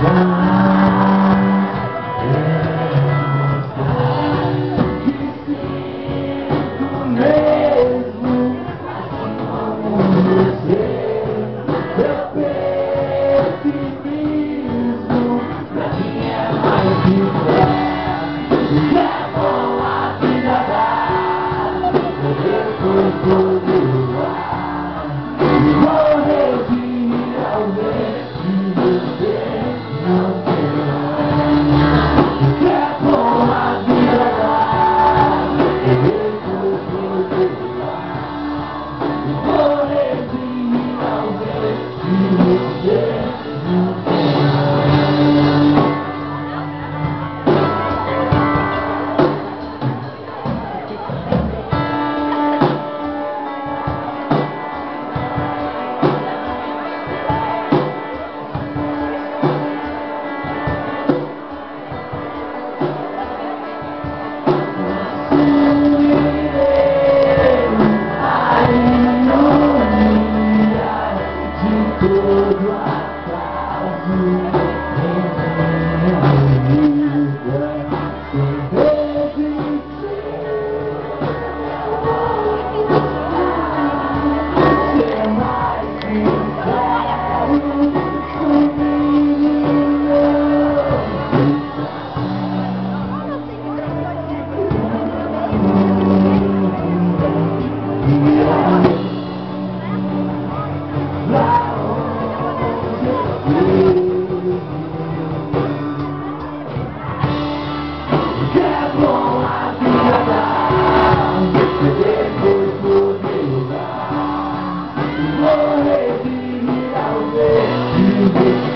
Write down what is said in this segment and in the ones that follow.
Come back Good luck,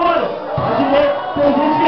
여러분, 자신의